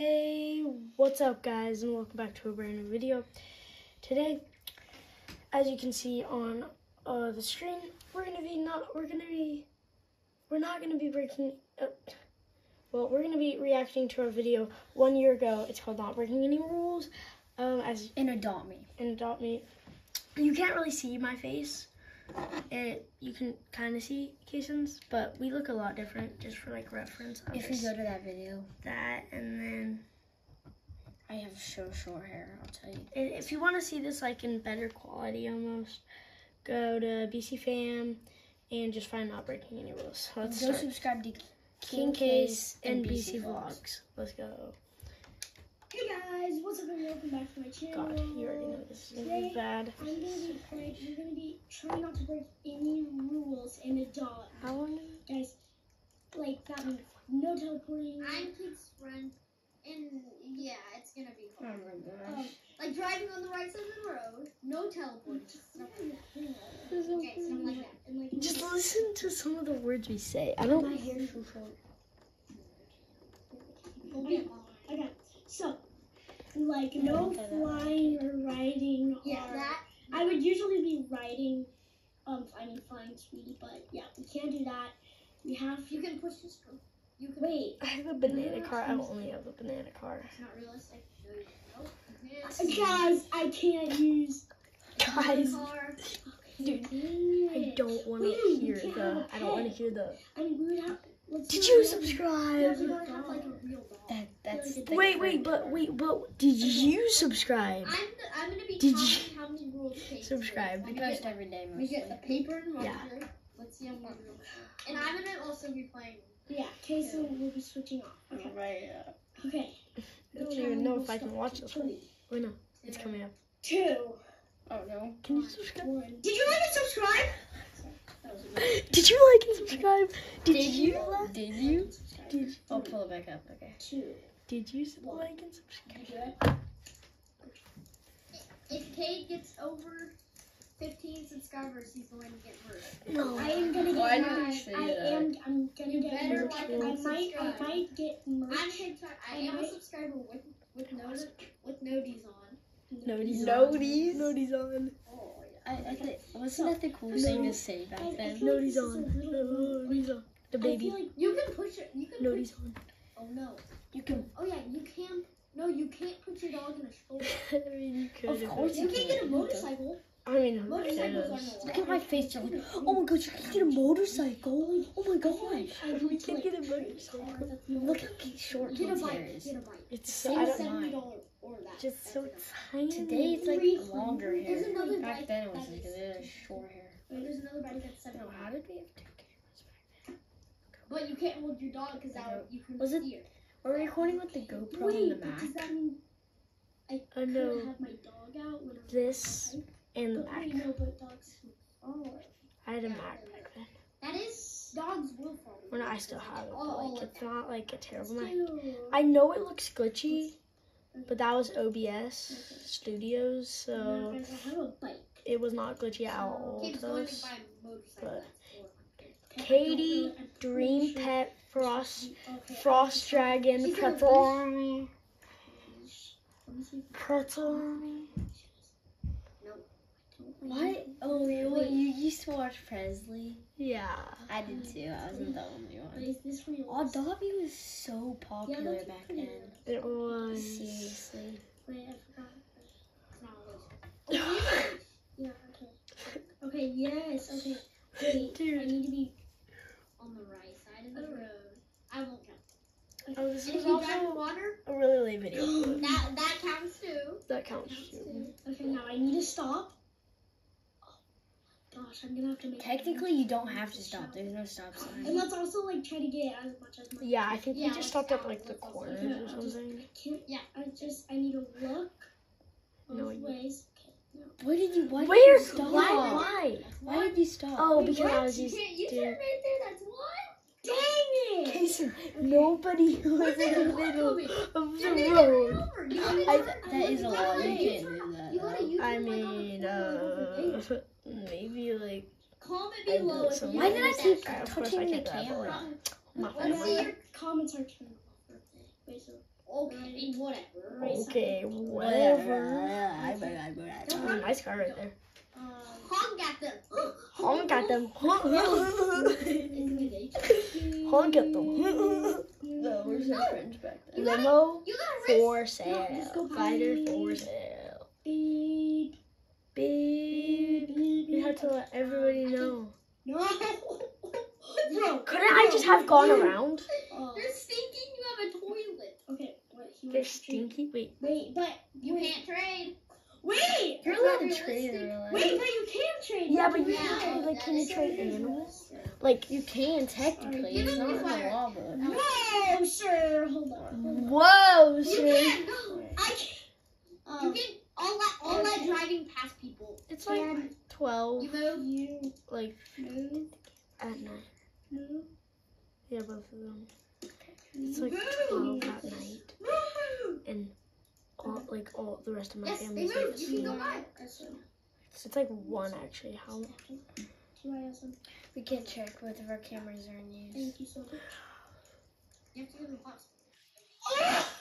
Hey, what's up guys and welcome back to a brand new video. Today, as you can see on uh, the screen, we're gonna be not, we're gonna be, we're not gonna be breaking, uh, well, we're gonna be reacting to our video one year ago. It's called Not Breaking Any Rules, um, as in Adopt Me. in Adopt Me. You can't really see my face. It, you can kind of see Kason's, but we look a lot different just for like reference. If you go to that video, that and then I have so short hair. I'll tell you. if you want to see this like in better quality almost go to bc fam and just find not breaking any rules let's Go start subscribe to king case and bc vlogs let's go Hey guys, what's up and welcome back to my channel. god you already know this, this is bad I'm gonna be playing, we're gonna be trying not to break any rules in a dog. how long Guys, like that means no teleporting. I'm Kid's friend, and yeah, it's gonna be Oh fun. my um, Like driving on the right side of the road, no teleporting, stuff like that. This Okay, something like that. and like just listen to some of the words we say i don't My hair's so short. Okay, okay. So, like no flying or riding. Yeah, or, that. I would usually be riding. Um, I mean flying speedy, but yeah, we can't do that. We have You can push this. You can. wait. i have a banana car i only have a banana car It's not realistic. No, you don't. Yes. Guys, I can't use. guys Car. dude i don't want to hear the I don't want to hear the I mean, we would have. Let's did you subscribe You gotta have like a real dog. That that's. Wait, the Wait, wait, but wait, but did you subscribe? I'm, I'm gonna be Did you how many rules Subscribe. says. We We post get, every day we get the paper and marker. Yeah. Let's see how much. And I'm gonna also be playing. Yeah, Kason will be switching off. Okay. Right. uh, Okay. I don't even know if I can watch this one. Wait, no, it's coming up. Two. Oh no. Can you subscribe? One. Did you like and subscribe? That was a Did you like and subscribe? Did, Did you? you? Did you? Did, I'll pull it back up. Okay. two. Did you like and subscribe? Can you do it? If Kate gets over 15 subscribers, he's going to get first. No. I am gonna get Why did murdered. you say I that? am. I'm gonna You get better murdered. like I and might. I might get I'm murdered. Kate. I am a subscriber with with no with nodies on. Nodies Nodies? on. Nodies on. Oh I, I think wasn't that the coolest thing to say back I- I then? feel like Nodies this is on. a little- on. The baby. like You can push it. You can. Nodies Push, on. oh no. You can. Oh yeah, you can. No, you can't put your dog in a stroller. I mean, you could. Of course You can't get a motorcycle. I mean, Motorcycles Look at my face. Like, oh my god, you can get a motorcycle. Oh, oh my gosh. I We can like, get a motorcycle. Look how short Get a bike. Get a bike. It's so, I as don't, Seventy mine. or that. just so tiny. Today it's like longer hair. Back then it was like a short hair. There's another bike that's seventy. No, how did we have two cameras back then? But you can't hold your dog because that you can Was it- steer. We're recording with the GoPro Wait, and the Mac. does that mean I I know could have my dog out when this and the Mac. wait, no, but dogs. Oh. I had a. Mac back then. That is dogs will fall. Well, no, I still have it, but Oh, like it's not like a terrible Mac. I know it looks glitchy, but that was OBS Studios, so I have a bike. it was not glitchy at all to us. buy a motorcycle. but- Okay, Katie, know, I'm pretty Dream Pet, Frost, Frost Dragon, She's gonna Pretzel Army, Let me. Pretzel Army. What? Oh, you, you used to watch Presley? Yeah. I did too. I wasn't the only one. is this real? Adopt Me was so popular that's back then. It was. Seriously. Wait, I forgot. It's. Yeah, okay. Okay, yes, okay. Wait, I need to be. On the right side of the road. I won't count. Oh, this And is if you drive in also water, a really late video. that that counts too. that counts Counts too. too. Okay, now I need to stop. Oh, gosh, I'm gonna have to make. Technically, you don't have to stop. There's no stop sign. And let's also like try to get as much as. Yeah, I think Yeah, we just stopped at like the corners or just- something. I can't. Yeah. I just I need to look both No, ways. Why did you? Why did you stop? Why? Why? Why did you stop? Oh, because I what? was you used can't, you turn right there. That's one. Dang it! So nobody was in the middle of the gonna road. run over. You gotta I- use- that is a you lot. You can't do that. You gotta though. use I it like on the mean, floor over there. uh, maybe like. Comment below you Why did I keep. Touching the can't do that, but, camera? I Let's see your Comments are turned off. Wait, Okay, whatever. Okay, whatever. Nice car right there. um, Honk at them. Honk at them. Honk at them. No, we're so cringe back then. Limo You gotta race. for sale. Fighter for sale. beep, Beep. You have to let everybody know. no. Bro, Couldn't I just have gone around? Oh, You're stinking. You have a toilet. okay, wait, he They're wants to trade- stinky. Wait. Wait, but You can't trade. Wait, You're allowed to trade in realistic. real life. wait, but you can trade. Yeah, but you can trade. Like, that can you trade animals? Like, You can technically. Give It's not in the law book. No, sir, hold on. Whoa, You can't. I can't. You Um, can all let all let driving past people. It's like can 12, You move. you like, move, at night. move, Yeah, both of them. It's like move, 12 at night. move. And all, like, all the rest of my Yes, family's like You can go by. So it's like one, actually. How? We can't check both of our cameras are in use. Thank you so much. You have to go to the hospital.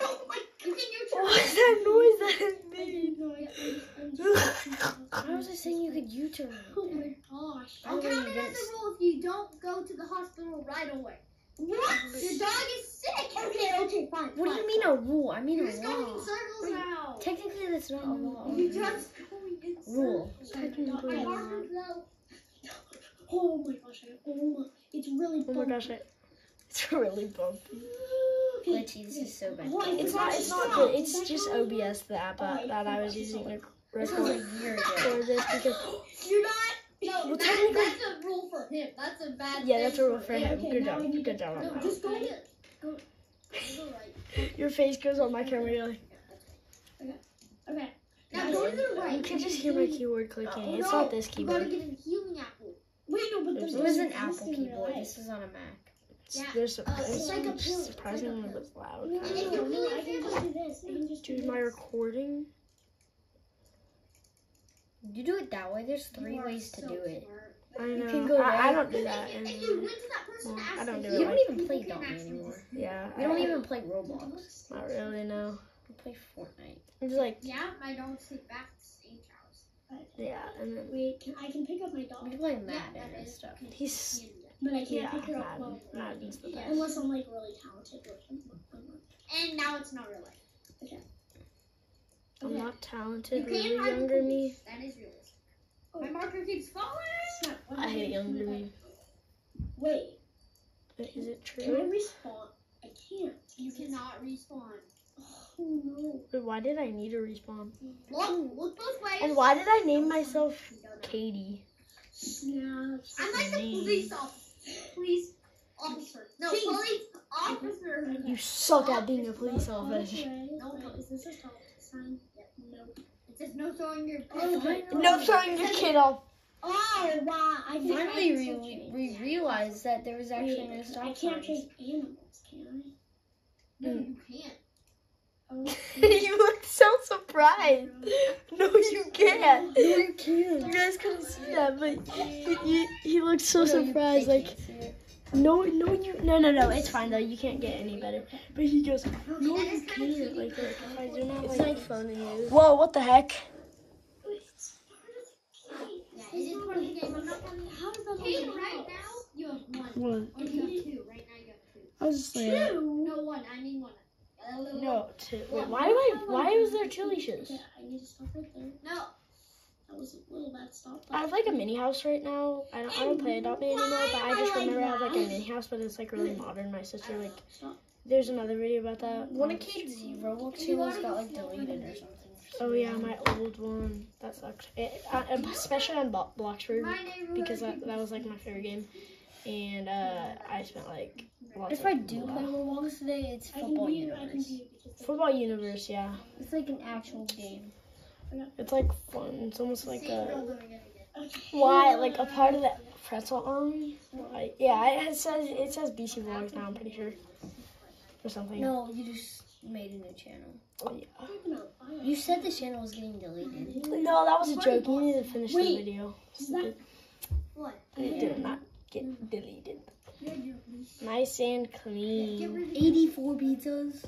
Oh my You can use What your. was that noise that it made? didn't know. I, I'm just. How was I saying you could U-turn? Oh my gosh. I'll count it as a rule if you don't go to the hospital right away. What? Your dog is sick. Okay, okay, fine. What do you fine, mean a rule? I mean You're a just going in circles now. Technically, that's not a oh, law. Oh, you oh. just Rule. Technically I- not. circles. Oh my gosh. Oh. It's really Oh my gosh, I, it's really bumpy. Glitchy, this is so bad. What? It's not. It's not good. It's just OBS, the app uh, that, that I was using to This a record year ago. for this because You're not. No, Well, that's, technically- that's a rule for him. That's a bad. yeah, that's a rule for him. Okay, Good job. Good to- job. No, just go here. Go. Go right. Your face goes on my camera. You're like, Okay. Now go to the you can just hear my keyboard clicking. Oh, It's no. not this You gotta keyboard. get a healing apple. Wait, no, but There's the It was an Apple is in real keyboard. This is on a Mac. Yeah. There's a, Uh, it's it's like a pill. surprisingly it was loud. And if you're really I can just do this. I can just do Dude, my recording. You do it that way. There's three You are ways to so do it. smart. I know. can go I, I don't do that. And if you went to that person Well, I don't do you it You don't even play people can Dummy you anymore. yeah, We I don't even play Roblox. Not really. No. We play Fortnite. I'm like Yeah, my dog sleep back at the same house. yeah, and then Wait, can, I can pick up my dog, can play Yeah, Madden that and is- stuff. he's but I can't yeah, pick her up Madden. while Madden's the best. unless I'm like really talented. Which I'm, I'm not. And now it's not real life. I'm Okay. not talented. You Really younger with me. That is realistic. Oh. My marker keeps falling. Snap, I hate younger me. Wait, Is it true? can I true? respawn? I can't. You cannot respawn. Oh no. Wait, why did I need to respawn? Look, look both ways. And why did I name myself Katie? Snaps. I'm like the police officer. Police officer. No, Chief. police officer. You suck at being a police officer. No, no. Is this a stop sign? Nope. It says no throwing your. Oh, No throwing your kid oh, off. Oh wow! I think I Finally, can we, still we, change. we realized that there was actually Wait, no stop I can't signs. change animals, can I? No, mm. you can't. Oh, you look so surprised. No, you can't. No, you can't. You guys couldn't see that, but he, he, he looked so No, surprised. Like, see it. No, no, you, no, no, no. It's fine though. You can't get any better. But he goes, no, you can't. Like, like if I do not It's like. like phoning you. Whoa! What the heck? Yeah, it is part of the game. I'm not telling you. How does that Hey, work right out? now you have one. What? Or you have two. Right now you have two. I was just like, Two. No, one. I mean one. No. Two. Wait, why do I? Why was there two leashes? Okay, I stop right there. No. That was a little bad stop. I have like a mini house right now. I don't, I don't play Adopt Me anymore, but I just remember I have like a mini house, but it's like really modern. My sister like. There's another video about that. One of Kate's Roblox channels got like deleted or something. Oh yeah, my old one. That sucked. It, uh, especially on Blo- Bloxburg because that, that was like my favorite game, and uh, I spent like lots If of I do play Roblox today, it's I can Football be. I can Universe. Football Universe. Yeah, It's like an actual game. It's like fun. It's almost like a we're doing it again. Okay. why like a part of the pretzel army. Like, yeah, it says it says BC Vlogs now. I'm pretty sure, or something. No, you just made a new channel. Oh, yeah. You said the channel was getting deleted. No, that was a joke. You need to finish the video. That- What? It did not get deleted. You're, you're, Nice and clean. 84 pizzas.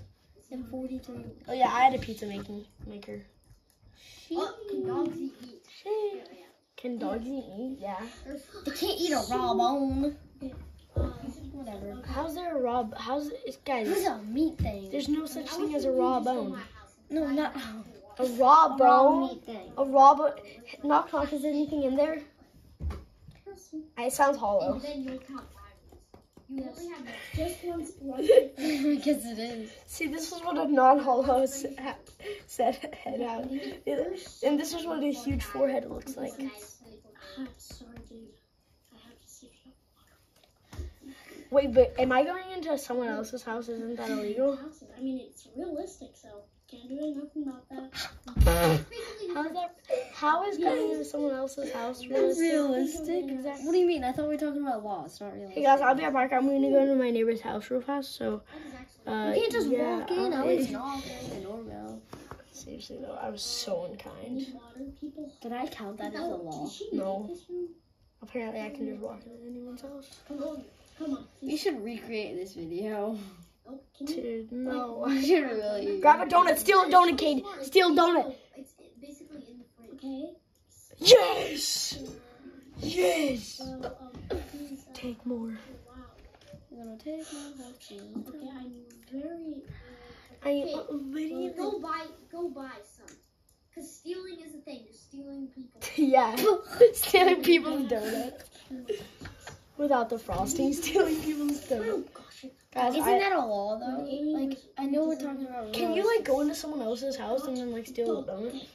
And 43. Oh yeah, I had a pizza making maker. Oh, can dogs eat meat? Yeah, yeah. Can dogs eat meat? Yeah. They can't eat a raw bone. Uh, Whatever. How's there a raw? How's it, It's guys? a meat thing. There's no such thing as a raw bone. No, not A raw raw bone. meat thing. A raw bone. Knock knock. Is there anything in there? It sounds hollow. And then you'll count five. You only have Just once, once. Because it is. See, this is what a non-hollow s- ha- set head out, and this is what a huge forehead looks like. Sorry, dude. I have to see if Wait, but am I going into someone else's house? Isn't that illegal? houses. I mean, it's realistic, so can't do nothing about. How is that? How is going into someone else's house realistic? Realistic? What do you mean? I thought we were talking about laws, not realistic. Hey guys, I'll be at park. I'm going to go into my neighbor's house real fast. So, uh, You can't just yeah, walk in. I I'll- always knock on the doorbell. Seriously though, I was so unkind. Did I count that as a law? No. make this room? Apparently, I can just walk into anyone's house. Come on. Come on. You should recreate this video. Oh. Dude, no. You should really. Grab a donut. Steal a donut, Kate. Steal a donut. It's basically in the fridge. Okay. Yes. Yes. So, um, uh, Take more. wow. I'm gonna take my vaccine. Okay, I'm very. I Okay, uh, literally. Go buy, go buy some. Cause stealing is a thing. You're stealing people. Yeah, stealing people's donuts without the frosting. Stealing people's donuts. Guys, Isn't I, that a law though? Like I know we're talking about. can you like go into someone else's house and then like steal a donut?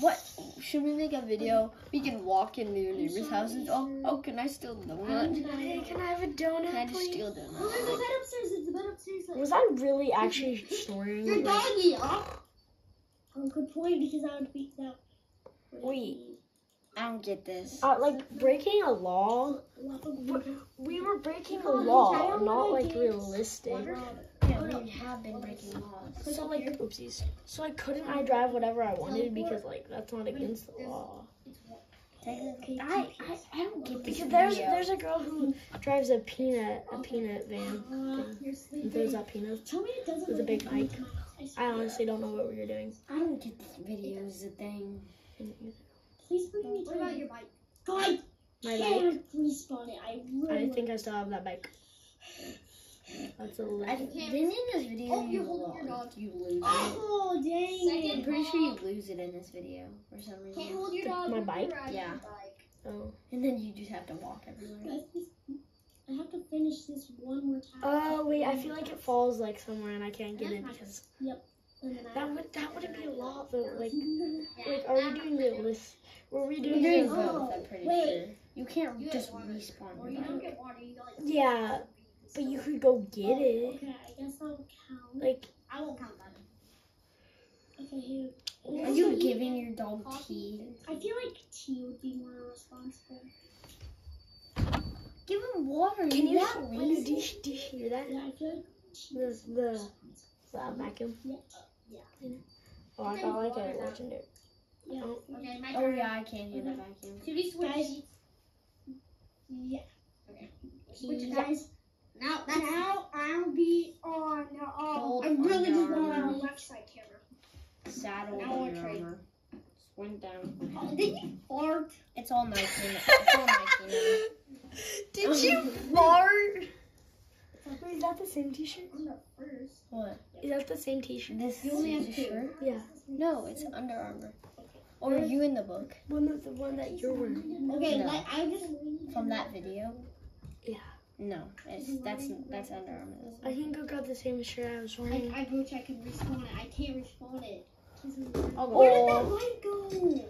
What should we make a video? We can walk into your neighbor's houses. Oh, oh, can I steal a donut? Hey, can I have a donut? Can I donut, just please? steal a Oh, there's a bed upstairs. It's a bed upstairs. Like, Was I really actually snoring? Your Like, doggy. Oh, good point because I would beat that. Wait. I don't get this. uh, like breaking a law? We were breaking a law, not like realistic. Yeah, we have been breaking laws. So like, oopsies. So like, couldn't I drive whatever I wanted because like that's not against the law? I, I, I don't get this Because there's video. there's a girl who drives a peanut a peanut van Uh, thing and throws out peanuts. Tell me it doesn't. With a big really bike. come to my house. I honestly don't know what we were doing. I don't get this video is a thing. Please bring me. What about your bike? God, My bike. can't respawn it. I really. I think I still have that bike. That's a I, little. then in this video, Oh, you, you're holding your dog. you lose it. Oh dang! I'm pretty sure you lose it in this video for some reason. Can't hold your The- dog. my bike? Yeah. bike. Oh. And then you just have to walk everywhere. I have to finish this one more time. Oh wait, I feel like it falls like somewhere and I can't get it because And then I that would that wouldn't be a lot though. Like like are we doing the list? Were we You're doing doing the, both, I'm pretty wait. sure. You can't You just respawn Or you don't get water. You like. Yeah, but you could go get oh, it. Okay, I guess I'll count. Like I won't count that. Okay, here. Are you giving your dog tea? I feel like tea would be more responsible. Give him water. can you you do, do you hear that? Yeah, I feel like The the the vacuum. Yeah. Oh, I got like a legendary. Yeah. Oh. Okay, my Oh turn. yeah, I can hear the vacuum. Should we switch? Guys. Yeah. Okay. Switch Yeah. guys. Now, now I'll be on. Um, Gold I really just Under want on Armour. the left side camera. Saddle Now on we're your armor. Just went down. Oh, did you fart? It's all Nike. now. It's all Nike now. Did you fart? Wait, is that the same T-shirt? On the first. What? Is that the same T-shirt? This You only is have a two. shirt? Yeah, No, it's Under Armour. Or are you in the book one of the one that you're wearing. Okay, No. like I just. from that video? Yeah. No, it's that's that's Under Armour. I think I got the same shirt I was wearing. I wish I could respawn it. I can't respawn it. I'll Where did that light go?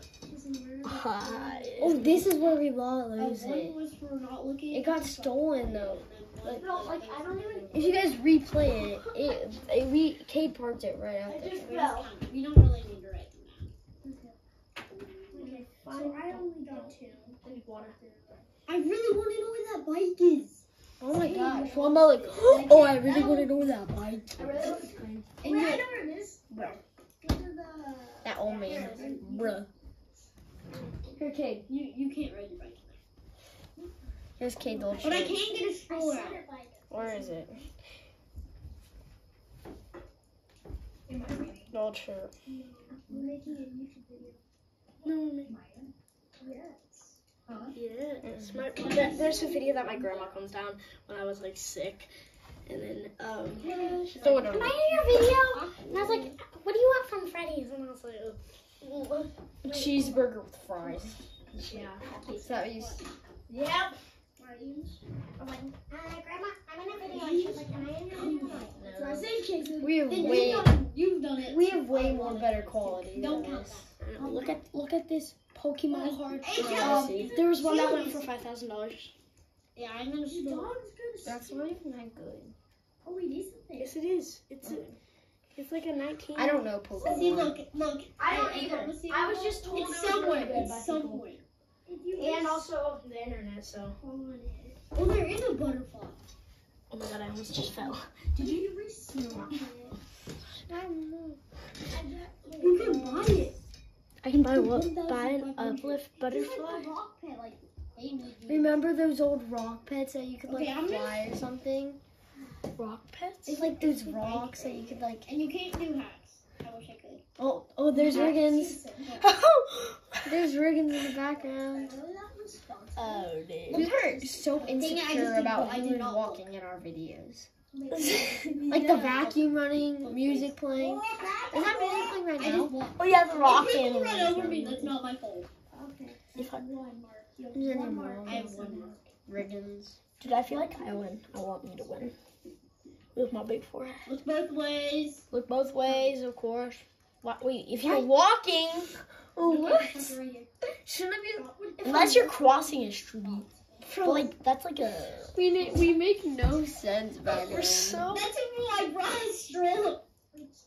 Ah, Oh, this is where we lo- lose one it. was for not looking. It got stolen though. Like, No, like I don't even. if you guys replay it, it, it we Cade parked it right out I there. just fell. We don't really need to write them down. Okay, so I only got two. I really want to know where that bike is. Oh my gosh! So I'm about like, oh, I really want to know where that bike. is. And you- I know where it is. Bro. Go to the. That old man, bruh. Here, Cade. You you can't ride your bike. Here's Cade's old But I can't get a stroller out. Where is it? Am I winning? Not sure. We're making a YouTube video. No, no. Yes. Huh? Yes. My, there- there's a video that my grandma comes down when I was like sick. And then, um, it Can over. I hear your video? And I was like, what do you want from Freddy's? And I was like, oh. Cheeseburger with fries. yeah. Is that what you s- Yep. I'm like, uh, Grandma, I'm in a video. And she's like, am I in your video? So I say Jason. We have way you've done, it. we have way more better quality. Don't count this. Uh, Look at look at this Pokemon card. Hey, Um, there was one that went for five thousand dollars. Yeah, I'm gonna The store. dog's good. That's not even that good. Oh, it is something. Yes, it is. It's a, it's like a nineteen. I don't know Pokemon. See, look, look. I don't Hey, either. look, see, I was just told It's somewhere. It's somewhere. And also the internet. So. Oh, there is a butterfly. Oh my god, I almost just fell. Did you ever snort it? I don't know. You can buy it. I can buy what? Buy an uplift butterfly. like rock pet, like they need you. Remember those old rock pets that you could like Okay, I'm gonna- fly or something? Rock pets. It's like those rocks that you could like. And you can't do hacks. I wish I could. Oh, oh, there's Riggins. oh There's Riggins in the background. Oh, dude. We were so Dang it, I insecure did- about I did was not walking in our videos. Like Like the vacuum running, music playing. Is that music playing right now? Oh yeah, the rock If people animal. run over me, that's not my fault. Okay. If I- One mark. You have one mark. I have one mark. Riggins. Dude, I feel like I win. I want me to win. With my big forehead. Look both ways. Look both ways, of course. Wait, if you're walking, what? Shouldn't it be? Unless you're crossing a street. But like that's like a. We ne- we make no sense back We're then. so. That's why I brought a strip.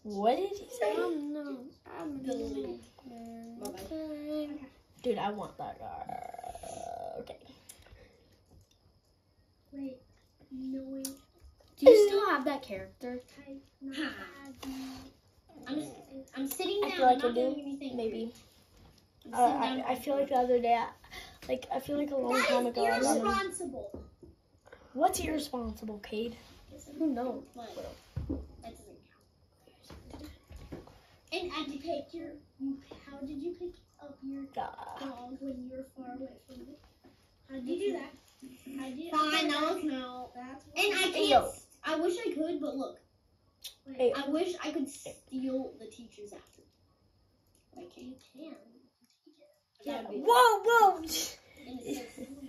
What did he say? Um, no. I'm Bye-bye. Dude, I want that guy. Okay. Wait. Knowing Do you still have that character? I not Ha. had I'm, I'm sitting I down. feel like I'm I do. Maybe. I'm Uh, sitting. I, I feel like the other day, I, like I feel like a long time ago. I irresponsible. What's irresponsible, Cade? Who knows? What? That doesn't. And I did Pick your. You, how did you pick up your Uh, dog when you were far away from it? How did you do that? I did. Fine, okay, that'll that's- count. That's And I Hey, can't. yo. I wish I could, but look. Hey. I wish I could steal the teacher's after. But I can't. can. That'd whoa, whoa!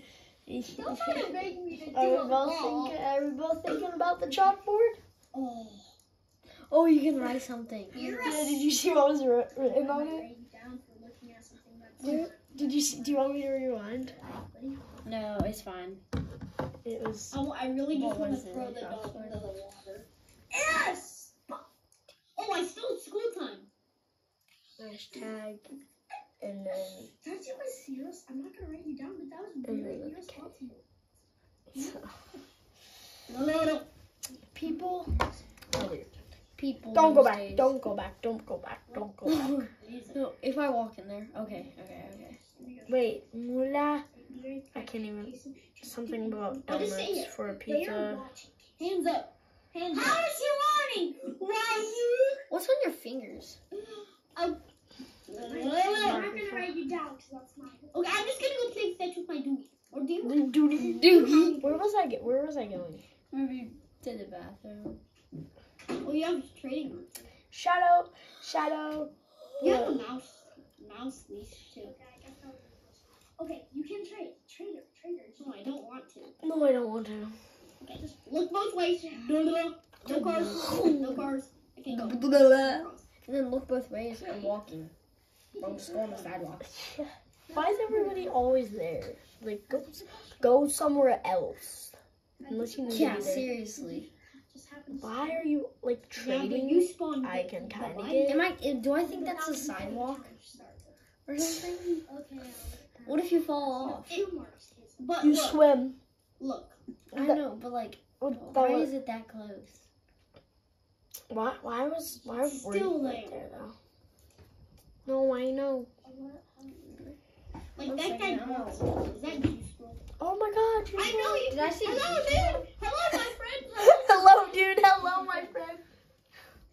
Don't try to make me to do Are we both wall. thinking? Are we both thinking about the chalkboard? Oh. Oh, you can write something. You're Yeah, did you see what was written on it? Write down for looking at something that's Did, did you see? Do you want me to rewind? No, it's fine. It was. Oh, I really just want to throw the dog into the water. Yes! Oh, I stole school time. Hashtag, and then That was serious. I'm not gonna write you down, but that was And very then irresponsible. No, no, no. people. Oh, people. Don't go these back. days. Don't go back. Don't go back. Don't go back. No, if I walk in there. Okay, okay, okay. Wait, mula. I can't even. Something about I'll just say donuts for a pizza. Hands up. Hands up. How is he learning? Right What's on your fingers? Here. I'm not gonna write you down because that's mine. Okay, I'm just gonna go play fetch with my doogie. Or do you? Doogie. Doogie. Where was I? Get? Where was I going? Maybe to the bathroom. Oh, you have training room. Shadow. Shadow. You have a mouse. Mouse leash too. Okay, I guess that was Okay, you can trade. Trader. Traders. No, I don't want to. No, I don't want to. Okay, just look both ways. No, no, no. No cars. No cars. Okay, go. And then look both ways. I'm walking. I'm just going on the sidewalk. Why is everybody always there? Like, go, go somewhere else. Unless you need Yeah, to be there. seriously. Why are you like Yeah, trading? you spawned. I can kinda Bye-bye. get- Am I? Do I think that's a sidewalk or something? Okay. What if you fall off? Two. But You look, swim. look. I know, but like, why was- is it that close? Why? Why was? Why was Still right there. though? No, I know. Like One that guy second, I walks. Is that juice? Oh my God! I know you. Did I see Hello, juice dude. Hello, my friend. Hello, dude. Hello, my friend.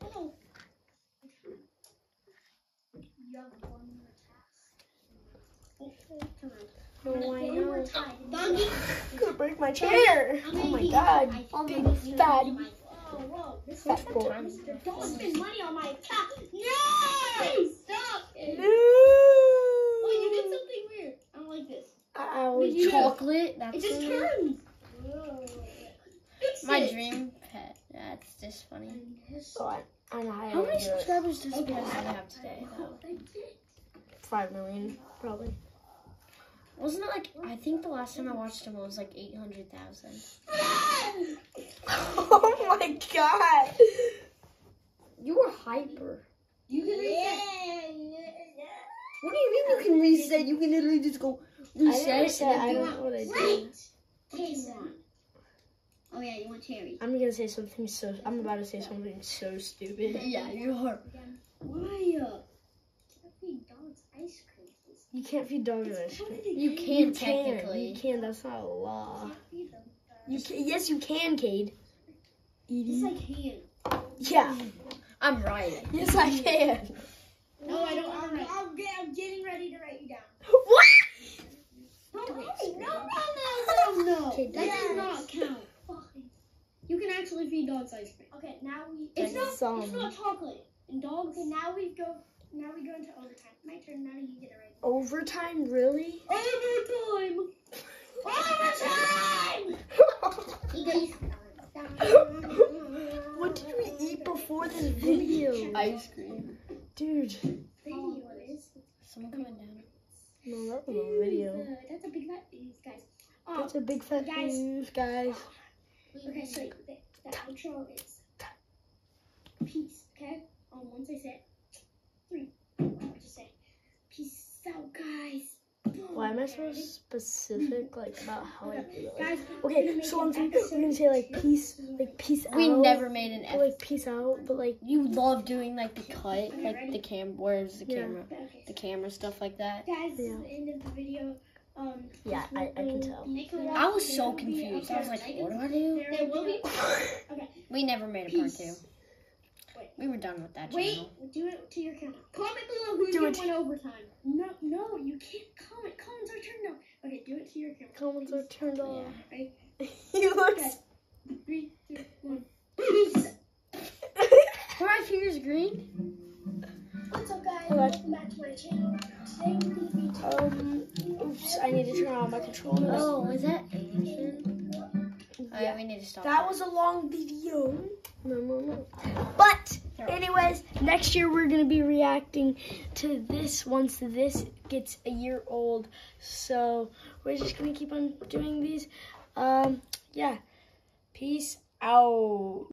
Hello. You have one more task. Come on. No, I know. were I'm gonna break my chair. Oh my god. I- Oh, big big fatty. Whoa, whoa. This Fat is. Don't spend money on my account. No! Stop it. No. Wait, you did something weird. I don't like this. Ow. Did you- Chocolate. That's It just a- turns. Fix my it. dream pet. That's just funny. Oh, I, I how, How many subscribers does the president have today? Though? Five million, probably. Wasn't it like I think the last time I watched him it was like eight hundred thousand. oh my god. You were hyper. You can reset. What do you mean you can reset? You can literally just go I reset. reset. and I do don't know what I did. Wait. What do you want? Oh yeah, you want cherry. I'm gonna say something so. I'm about to say something so stupid. Yeah, you are. Why? Uh, can't feed dogs ice cream. You can't feed dogs ice cream. You can You technically. You can. That's not a law. Can't feed them. You can, yes, you can, Cade. Yes, I Edie. can. Yeah. I'm right. Yes, I can. No, I don't. I'm, I'm, I'm getting ready to write you down. What? No, no, no, no, no, no. Okay, that yes. does not count. You can actually feed dogs ice cream. Okay, now we. It's not. some. It's not chocolate. And dogs. Okay, now we go. Now we go into overtime. My turn. Now you get it right. Overtime, really? Overtime. Overtime. What did we eat before this video? Ice cream. Dude. Video is. Someone coming down. No, that was a video. Uh, that's a big fat news, guys. Oh, That's a big fat Guys. news, guys. okay, so the, the outro is peace, okay? Um, once I say three, I'll say peace out, guys. Why am I so specific, like, about how I feel? Guys, okay, so on three, we're gonna say, like, peace, like, peace We out. We never made an Or, F. like, peace out, but, like, You love doing like the cut, like the cam. Where's the Yeah. camera? Okay, The camera stuff like that. guys, this Yeah. is the end of the video. Um, yeah, I, I can tell. I was so confused. I was like, what do I do? There will be. We never made a part two. Wait. We were done with that Wait, channel. do it to your camera. Comment below who Do you it. went overtime. No, no, you can't comment. Comments are turned on. Okay, do it to your camera. Comments are turned off. Ready? you look. Okay. Three, two, one. Were my fingers green? What's up, guys? Hello. Welcome back to my channel. Today we're gonna be talking. Um, oops, I need to turn on my controller. Oh, was that Asian? Oh, yeah, we need to stop. That was a long video. No, no, no. But, anyways, next year we're going to be reacting to this once this gets a year old. So, we're just going to keep on doing these. Um, yeah. Peace out.